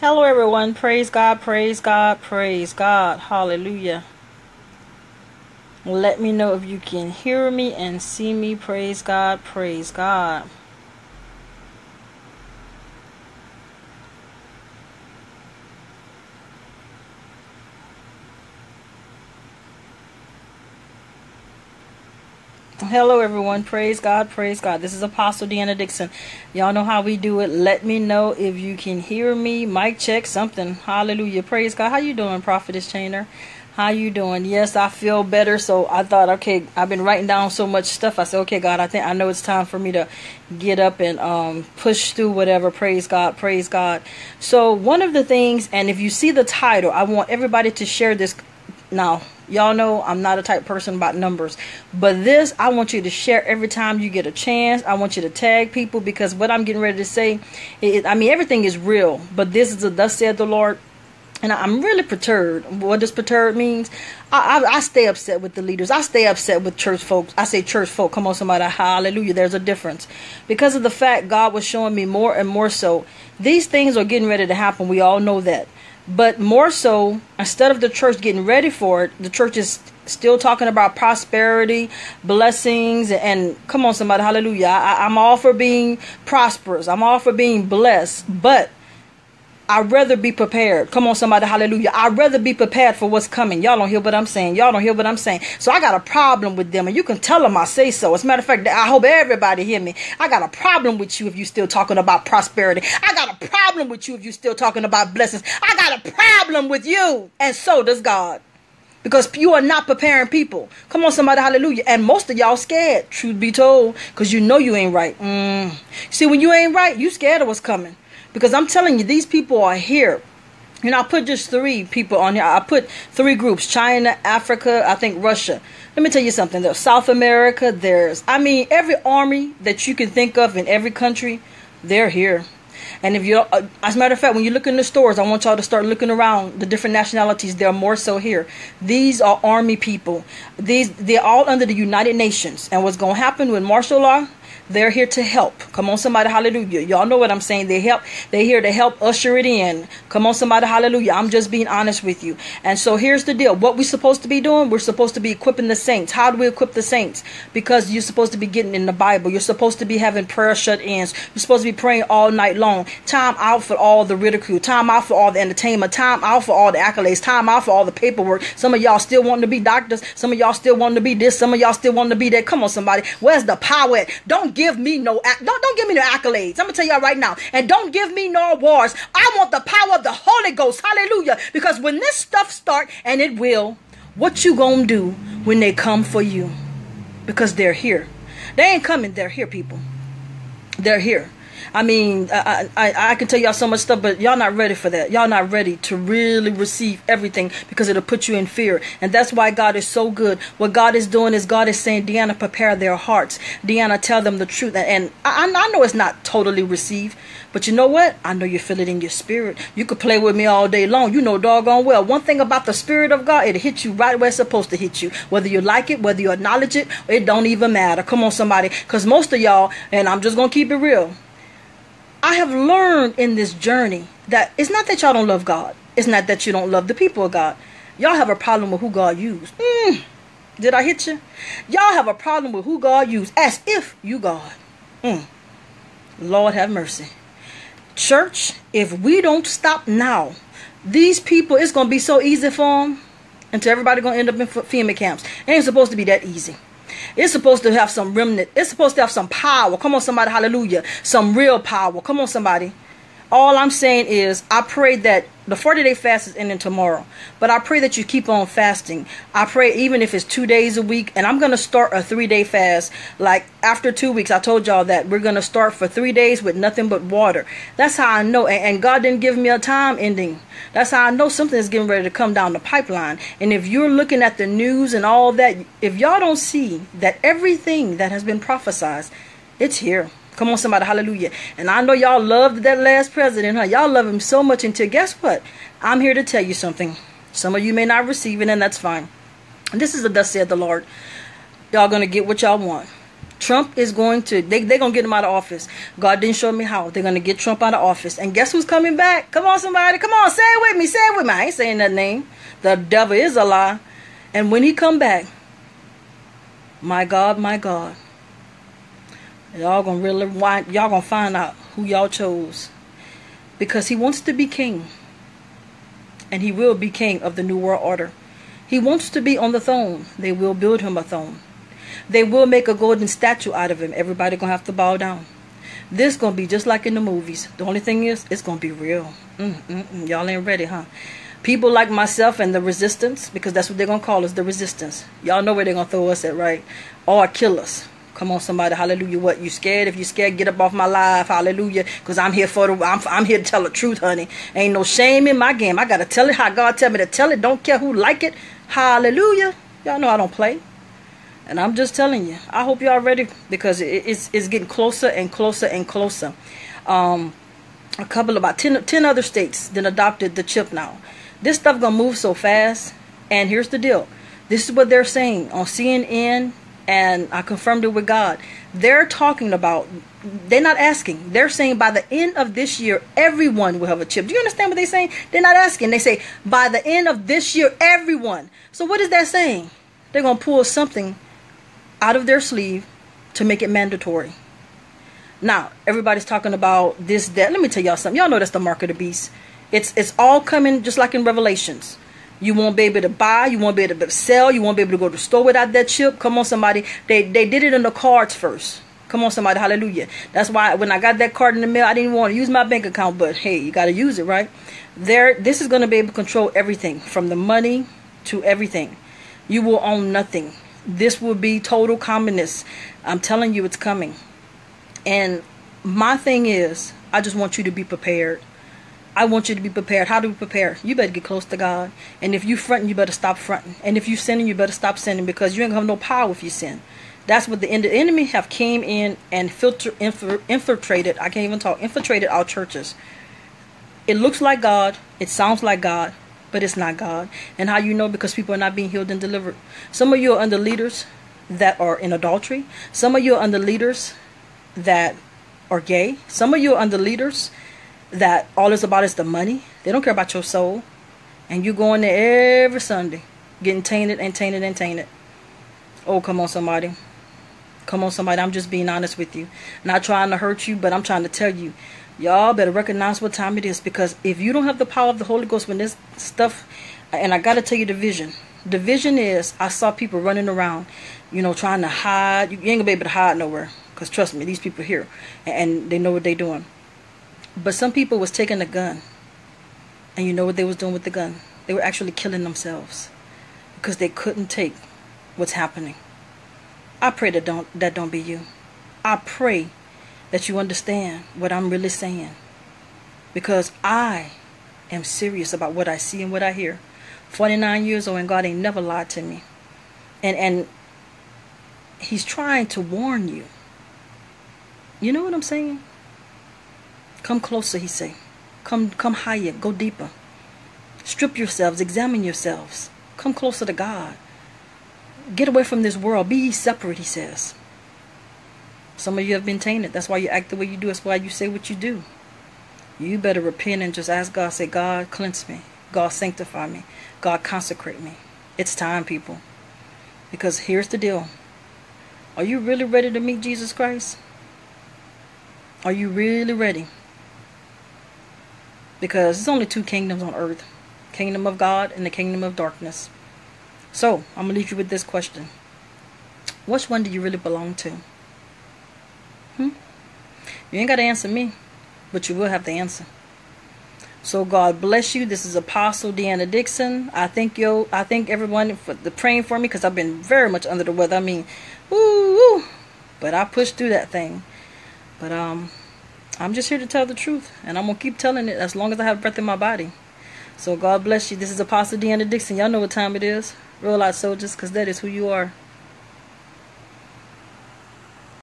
Hello, everyone. Praise God, praise God, praise God. Hallelujah. Let me know if you can hear me and see me. Praise God, praise God. Hello, everyone. Praise God. Praise God. This is Apostle Deanna Dixon. Y'all know how we do it. Let me know if you can hear me. Mic check something. Hallelujah. Praise God. How you doing, Prophetess Chainer? How you doing? Yes, I feel better. So I thought, okay, I've been writing down so much stuff. I said, okay, God, I think I know it's time for me to get up and um, push through whatever. Praise God. Praise God. So one of the things, and if you see the title, I want everybody to share this now Y'all know I'm not a type person about numbers. But this, I want you to share every time you get a chance. I want you to tag people because what I'm getting ready to say, it, I mean, everything is real. But this is a thus said the Lord. And I'm really perturbed. What does perturbed means? I, I, I, stay upset with the leaders. I stay upset with church folks. I say church folk. Come on, somebody. Hallelujah. There's a difference. Because of the fact God was showing me more and more so. These things are getting ready to happen. We all know that. But more so, instead of the church getting ready for it, the church is still talking about prosperity, blessings, and come on, somebody, hallelujah. I, I'm all for being prosperous, I'm all for being blessed, but I'd rather be prepared. Come on, somebody, hallelujah. I'd rather be prepared for what's coming. Y'all don't hear what I'm saying. Y'all don't hear what I'm saying. So I got a problem with them, and you can tell them I say so. As a matter of fact, I hope everybody hear me. I got a problem with you if you still talking about prosperity. I got a problem with you if you still talking about blessings. I got a problem with you, and so does God. Because you are not preparing people. Come on, somebody, hallelujah. And most of y'all scared, truth be told, because you know you ain't right. Mm. See, when you ain't right, you scared of what's coming. Because I'm telling you, these people are here. You know, I put just three people on here. I put three groups China, Africa, I think Russia. Let me tell you something. There's South America, there's, I mean, every army that you can think of in every country, they're here. And if you, uh, as a matter of fact, when you look in the stores, I want y'all to start looking around the different nationalities. There are more so here. These are army people. These they're all under the United Nations. And what's going to happen with martial law? They're here to help. Come on, somebody, hallelujah. Y'all know what I'm saying. They help. They're here to help usher it in. Come on, somebody, hallelujah. I'm just being honest with you. And so here's the deal. What we're supposed to be doing, we're supposed to be equipping the saints. How do we equip the saints? Because you're supposed to be getting in the Bible. You're supposed to be having prayer shut ins. You're supposed to be praying all night long. Time out for all the ridicule. Time out for all the entertainment. Time out for all the accolades. Time out for all the paperwork. Some of y'all still wanting to be doctors. Some of y'all still wanting to be this. Some of y'all still wanting to be that. Come on, somebody. Where's the power at? Don't give me no don't don't give me no accolades. I'm gonna tell y'all right now, and don't give me no awards. I want the power of the Holy Ghost. Hallelujah! Because when this stuff start, and it will, what you gonna do when they come for you? Because they're here. They ain't coming. They're here, people. They're here. I mean, I, I, I can tell y'all so much stuff, but y'all not ready for that. Y'all not ready to really receive everything because it'll put you in fear. And that's why God is so good. What God is doing is God is saying, Deanna, prepare their hearts. Deanna, tell them the truth. And I, I know it's not totally received, but you know what? I know you feel it in your spirit. You could play with me all day long. You know doggone well. One thing about the spirit of God, it hits you right where it's supposed to hit you. Whether you like it, whether you acknowledge it, it don't even matter. Come on, somebody. Because most of y'all, and I'm just going to keep it real, I have learned in this journey that it's not that y'all don't love God. It's not that you don't love the people of God. Y'all have a problem with who God used. Mm, did I hit you? Y'all have a problem with who God used as if you God. Mm. Lord have mercy. Church, if we don't stop now, these people, it's going to be so easy for them until everybody going to end up in FEMA camps. It ain't supposed to be that easy. It's supposed to have some remnant. It's supposed to have some power. Come on, somebody. Hallelujah. Some real power. Come on, somebody. All I'm saying is, I pray that the 40 day fast is ending tomorrow, but I pray that you keep on fasting. I pray even if it's two days a week, and I'm going to start a three day fast. Like after two weeks, I told y'all that we're going to start for three days with nothing but water. That's how I know. And God didn't give me a time ending. That's how I know something is getting ready to come down the pipeline. And if you're looking at the news and all that, if y'all don't see that everything that has been prophesied, it's here. Come on, somebody, hallelujah. And I know y'all loved that last president, huh? Y'all love him so much until guess what? I'm here to tell you something. Some of you may not receive it, and that's fine. And this is the thus said the Lord. Y'all gonna get what y'all want. Trump is going to they they're gonna get him out of office. God didn't show me how. They're gonna get Trump out of office. And guess who's coming back? Come on, somebody, come on, say it with me, say it with me. I ain't saying that name. The devil is a lie. And when he come back, my God, my God, y'all gonna really y'all gonna find out who y'all chose. Because he wants to be king. And he will be king of the new world order. He wants to be on the throne. They will build him a throne. They will make a golden statue out of him. Everybody gonna have to bow down. This gonna be just like in the movies. The only thing is, it's gonna be real. Mm, mm, mm. Y'all ain't ready, huh? People like myself and the resistance, because that's what they're gonna call us, the resistance. Y'all know where they're gonna throw us at, right? Or kill us. Come on, somebody, hallelujah. What you scared? If you scared, get up off my life, hallelujah. Cause I'm here for the, I'm, I'm here to tell the truth, honey. Ain't no shame in my game. I gotta tell it how God tell me to tell it. Don't care who like it. Hallelujah. Y'all know I don't play. And I'm just telling you, I hope y'all ready because it's, it's getting closer and closer and closer. Um, a couple about 10, 10 other states then adopted the chip now. This stuff gonna move so fast. And here's the deal. This is what they're saying on CNN, and I confirmed it with God. They're talking about, they're not asking. They're saying by the end of this year, everyone will have a chip. Do you understand what they're saying? They're not asking. They say by the end of this year, everyone. So what is that saying? They're gonna pull something out of their sleeve to make it mandatory. Now, everybody's talking about this, that. Let me tell y'all something. Y'all know that's the mark of the beast. It's it's all coming just like in Revelations. You won't be able to buy, you won't be able to sell, you won't be able to go to the store without that chip. Come on, somebody. They they did it in the cards first. Come on, somebody, hallelujah. That's why when I got that card in the mail, I didn't want to use my bank account, but hey, you gotta use it, right? There this is gonna be able to control everything, from the money to everything. You will own nothing this will be total communist. I'm telling you, it's coming. And my thing is, I just want you to be prepared. I want you to be prepared. How do we prepare? You better get close to God. And if you fronting, you better stop fronting. And if you sinning, you better stop sinning because you ain't gonna have no power if you sin. That's what the, the enemy have came in and filter infiltrated. I can't even talk. Infiltrated our churches. It looks like God. It sounds like God but it's not God. And how you know? Because people are not being healed and delivered. Some of you are under leaders that are in adultery. Some of you are under leaders that are gay. Some of you are under leaders that all it's about is the money. They don't care about your soul. And you going there every Sunday, getting tainted and tainted and tainted. Oh, come on, somebody. Come on, somebody. I'm just being honest with you. Not trying to hurt you, but I'm trying to tell you y'all better recognize what time it is because if you don't have the power of the Holy Ghost when this stuff, and I got to tell you the vision. The vision is I saw people running around, you know, trying to hide. You ain't gonna be able to hide nowhere because trust me, these people here and they know what they're doing. But some people was taking a gun, and you know what they was doing with the gun? They were actually killing themselves because they couldn't take what's happening. I pray that don't that don't be you. I pray that you understand what I'm really saying. Because I am serious about what I see and what I hear. 49 years old and God ain't never lied to me. And and he's trying to warn you. You know what I'm saying? Come closer, he say. Come come higher, go deeper. Strip yourselves, examine yourselves. Come closer to God. Get away from this world. Be separate, he says. Some of you have been tainted. That's why you act the way you do. That's why you say what you do. You better repent and just ask God, say, God, cleanse me. God, sanctify me. God, consecrate me. It's time, people. Because here's the deal. Are you really ready to meet Jesus Christ? Are you really ready? Because there's only two kingdoms on earth. Kingdom of God and the kingdom of darkness. So, I'm going to leave you with this question. Which one do you really belong to? Hmm? You ain't got to answer me, but you will have to answer. So God bless you. This is Apostle Deanna Dixon. I thank you. I thank everyone for the praying for me because I've been very much under the weather. I mean, woo, woo, but I pushed through that thing. But um, I'm just here to tell the truth, and I'm gonna keep telling it as long as I have breath in my body. So God bless you. This is Apostle Deanna Dixon. Y'all know what time it is. Roll out soldiers, because that is who you are.